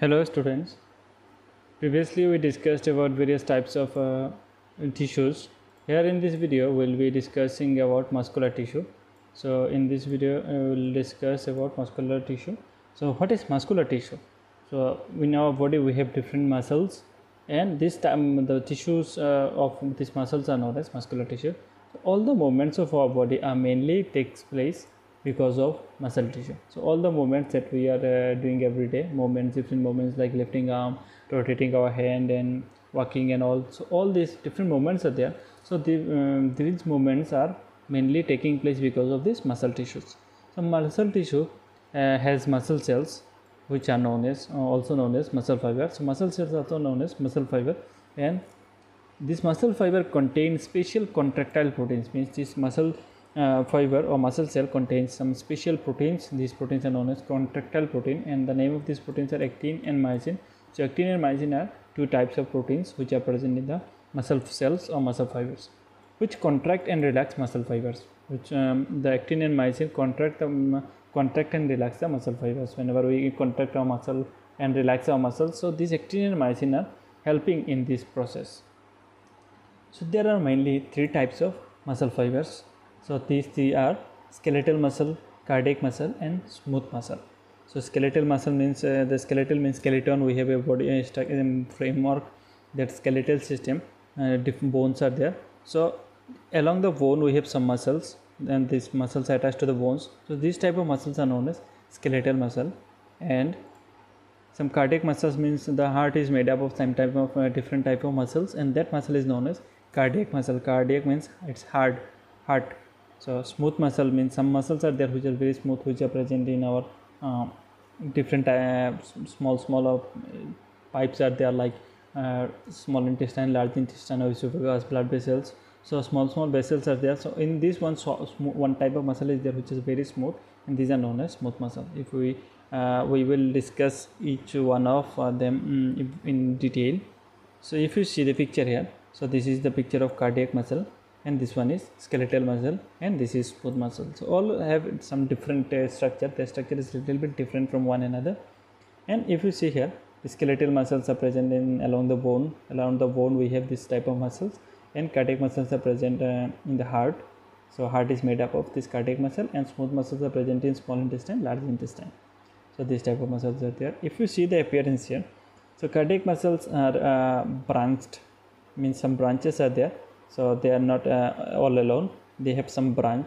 Hello students. Previously we discussed about various types of uh, tissues. Here in this video we'll be discussing about muscular tissue. So in this video we will discuss about muscular tissue. So what is muscular tissue? So in our body we have different muscles and this time the tissues uh, of these muscles are known as muscular tissue. All the movements of our body are mainly takes place because of muscle tissue. So all the movements that we are uh, doing every day movements different movements like lifting arm rotating our hand and walking and all so all these different movements are there. So the, um, these movements are mainly taking place because of these muscle tissues. So muscle tissue uh, has muscle cells which are known as uh, also known as muscle fiber. So muscle cells are also known as muscle fiber and this muscle fiber contains special contractile proteins means this muscle uh, fiber or muscle cell contains some special proteins. These proteins are known as contractile protein and the name of these proteins are actin and myosin. So actin and myosin are two types of proteins which are present in the muscle cells or muscle fibers which contract and relax muscle fibers which um, the actin and myosin contract um, contract and relax the muscle fibers. Whenever we contract our muscle and relax our muscles so these actin and myosin are helping in this process. So there are mainly three types of muscle fibers so these three are skeletal muscle, cardiac muscle and smooth muscle. So skeletal muscle means uh, the skeletal means skeleton. We have a body uh, um, framework that skeletal system. Uh, different bones are there. So along the bone we have some muscles and these muscles attached to the bones. So these type of muscles are known as skeletal muscle and some cardiac muscles means the heart is made up of some type of uh, different type of muscles and that muscle is known as cardiac muscle cardiac means it's hard heart so smooth muscle means some muscles are there which are very smooth which are present in our uh, different uh, small small uh, pipes are there like uh, small intestine large intestine esophagus blood vessels. So small small vessels are there. So in this one so one type of muscle is there which is very smooth and these are known as smooth muscle. If we uh, we will discuss each one of uh, them mm, in detail. So if you see the picture here so this is the picture of cardiac muscle and this one is skeletal muscle and this is smooth muscle. So all have some different uh, structure. The structure is a little bit different from one another. And if you see here the skeletal muscles are present in along the bone. Around the bone we have this type of muscles. And cardiac muscles are present uh, in the heart. So heart is made up of this cardiac muscle and smooth muscles are present in small intestine large intestine. So this type of muscles are there. If you see the appearance here so cardiac muscles are uh, branched means some branches are there so they are not uh, all alone. They have some branch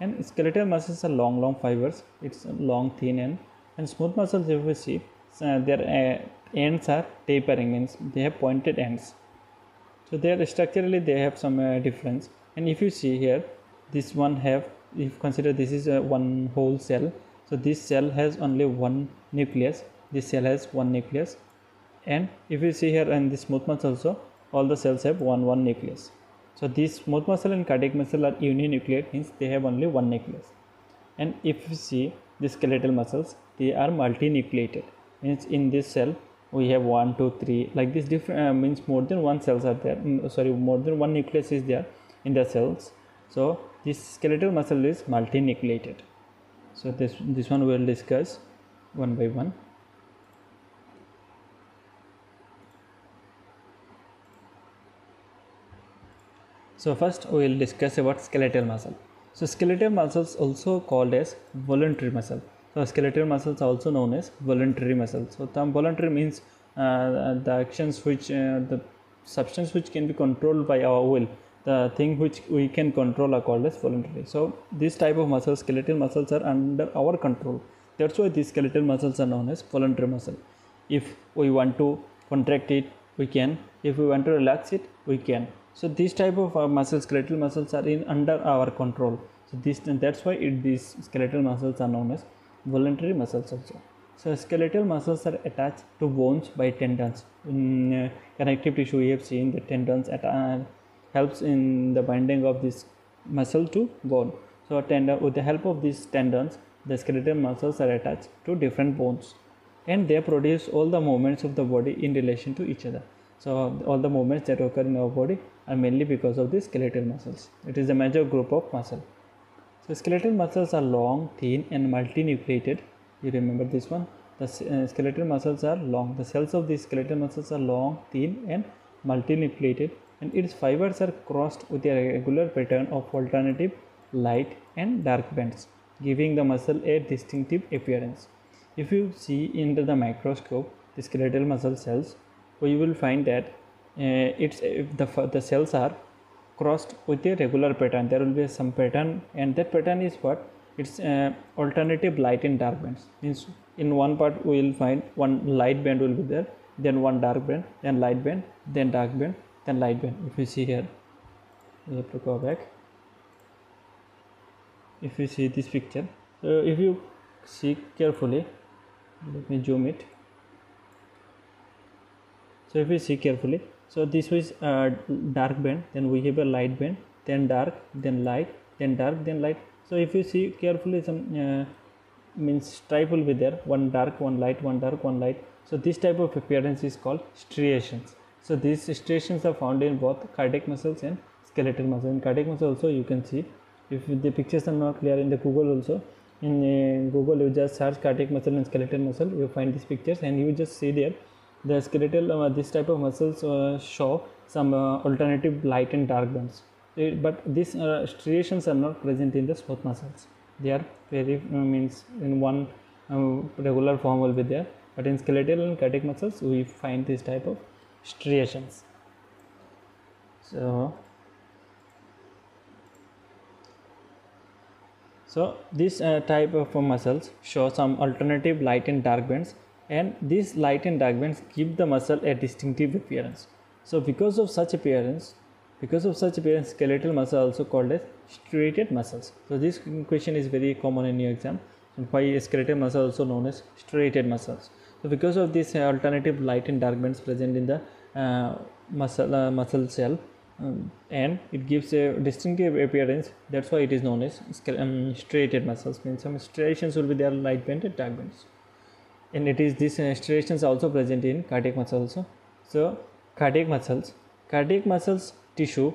and skeletal muscles are long long fibers. It's long thin end and smooth muscles if we see. Uh, their uh, ends are tapering means they have pointed ends. So they are structurally they have some uh, difference. And if you see here this one have if you consider this is a one whole cell. So this cell has only one nucleus. This cell has one nucleus. And if you see here in this smooth muscle also all the cells have one one nucleus so these smooth muscle and cardiac muscle are uninucleate means they have only one nucleus. And if you see the skeletal muscles, they are multinucleated. Means in this cell we have one, two, three. Like this different uh, means more than one cells are there. Mm, sorry, more than one nucleus is there in the cells. So this skeletal muscle is multinucleated. So this this one we will discuss one by one. So first we will discuss about skeletal muscle. So skeletal muscles also called as voluntary muscle. So skeletal muscles are also known as voluntary muscles. So term voluntary means uh, the actions which uh, the substance which can be controlled by our will. The thing which we can control are called as voluntary. So this type of muscles, skeletal muscles are under our control. That's why these skeletal muscles are known as voluntary muscle. If we want to contract it, we can. If we want to relax it, we can so these type of uh, muscles skeletal muscles are in under our control. So this that's why it, these skeletal muscles are known as voluntary muscles also. So skeletal muscles are attached to bones by tendons. In uh, connective tissue we have seen the tendons at, uh, helps in the binding of this muscle to bone. So tendon with the help of these tendons the skeletal muscles are attached to different bones. And they produce all the movements of the body in relation to each other. So all the movements that occur in our body are mainly because of the skeletal muscles. It is a major group of muscle. So skeletal muscles are long, thin and multinucleated. You remember this one? the uh, skeletal muscles are long the cells of these skeletal muscles are long thin and multinucleated and its fibers are crossed with a regular pattern of alternative light and dark bands giving the muscle a distinctive appearance if you see into the microscope the skeletal muscle cells you will find that it's if the the cells are crossed with a regular pattern. There will be some pattern and that pattern is what? It's uh, alternative light and dark bands. Means in one part we will find one light band will be there then one dark band then light band then dark band then light band. If you see here we have to go back. If you see this picture so if you see carefully let me zoom it. So if you see carefully so this was uh, dark band then we have a light band then dark then light then dark then light. So if you see carefully some uh, means stripe will be there one dark one light one dark one light. So this type of appearance is called striations. So these striations are found in both cardiac muscles and skeletal muscle in cardiac muscle also you can see if the pictures are not clear in the google also in uh, google you just search cardiac muscle and skeletal muscle you find these pictures and you just see there the skeletal uh, this type of muscles uh, show some uh, alternative light and dark bands it, but these uh, striations are not present in the smooth muscles. They are very uh, means in one uh, regular form will be there. But in skeletal and cardiac muscles we find this type of striations. So so this uh, type of muscles show some alternative light and dark bands and these light and dark bands give the muscle a distinctive appearance so because of such appearance because of such appearance, skeletal muscle also called as striated muscles. So this question is very common in your exam. And why skeletal muscle also known as striated muscles? So because of this alternative light and dark bands present in the uh, muscle uh, muscle cell, um, and it gives a distinctive appearance. That's why it is known as um, striated muscles. Means some striations will be there, light band and dark bands, and it is uh, striations also present in cardiac muscles also. So cardiac muscles, cardiac muscles tissue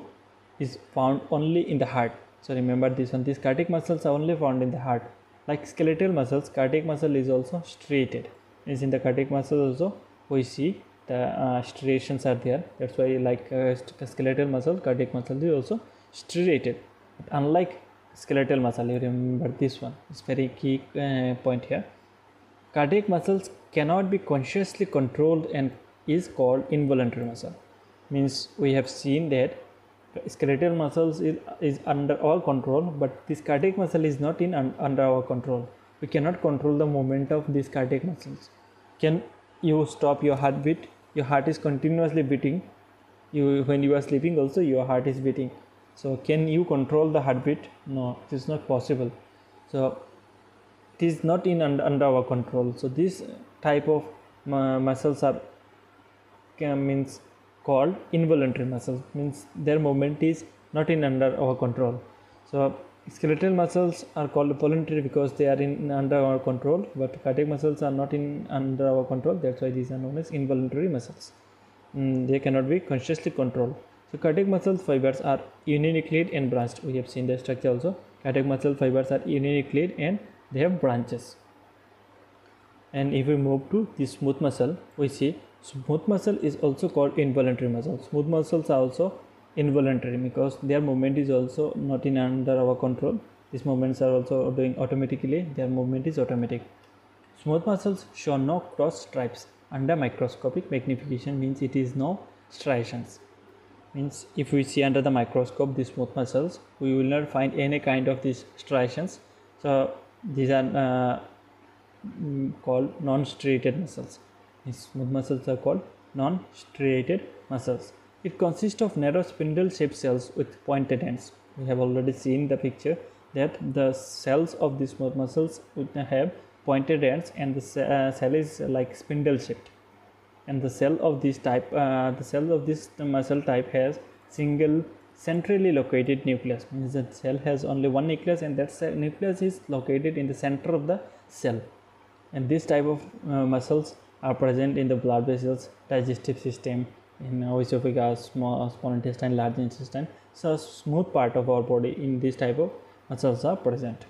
is found only in the heart. So remember this one. These cardiac muscles are only found in the heart. Like skeletal muscles cardiac muscle is also striated. Is in the cardiac muscle also. We see the uh, striations are there. That's why like uh, skeletal muscle cardiac muscle is also striated. But unlike skeletal muscle you remember this one. It's very key uh, point here cardiac muscles cannot be consciously controlled and is called involuntary muscle. Means we have seen that skeletal muscles is, is under our control but this cardiac muscle is not in un, under our control. We cannot control the movement of these cardiac muscles. Can you stop your heartbeat your heart is continuously beating. You when you are sleeping also your heart is beating. So can you control the heartbeat? No it is not possible. So it is not in under, under our control. So this type of uh, muscles are can, means called involuntary muscles. Means their movement is not in under our control. So skeletal muscles are called voluntary because they are in under our control but cardiac muscles are not in under our control. That's why these are known as involuntary muscles. Mm, they cannot be consciously controlled. So cardiac muscle fibers are uninucleate and branched we have seen the structure also. Cardiac muscle fibers are uninucleate and they have branches and if we move to the smooth muscle we see Smooth muscle is also called involuntary muscle. Smooth muscles are also involuntary because their movement is also not in under our control. These movements are also doing automatically. Their movement is automatic. Smooth muscles show no cross stripes under microscopic magnification means it is no striations. Means if we see under the microscope these smooth muscles, we will not find any kind of these striations. So these are uh, mm, called non-striated muscles. Smooth muscles are called non-striated muscles. It consists of narrow spindle-shaped cells with pointed ends. We have already seen the picture that the cells of these smooth muscles have pointed ends and the uh, cell is like spindle shaped and the cell of this type uh, the cell of this muscle type has single centrally located nucleus means the cell has only one nucleus and that nucleus is located in the center of the cell and this type of uh, muscles are present in the blood vessels, digestive system, in esophagus, small, small intestine, large intestine. So smooth part of our body in this type of muscles are present.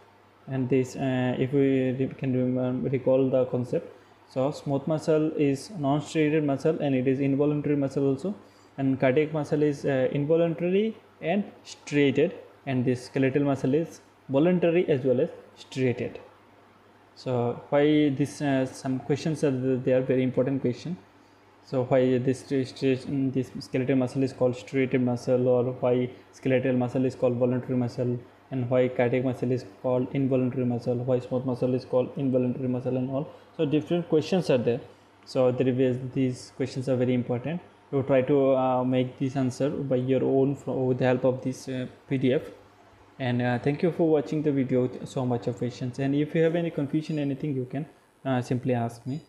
And this, uh, if we can remember, recall the concept, so smooth muscle is non-striated muscle and it is involuntary muscle also and cardiac muscle is uh, involuntary and striated. And this skeletal muscle is voluntary as well as striated. So why this uh, some questions are they are very important question. So why this this skeletal muscle is called striated muscle or why skeletal muscle is called voluntary muscle? And why cardiac muscle is called involuntary muscle? Why smooth muscle is called involuntary muscle and all? So different questions are there. So there is these questions are very important you try to uh, make this answer by your own with the help of this uh, pdf and uh, thank you for watching the video so much of patience. And if you have any confusion anything you can uh, simply ask me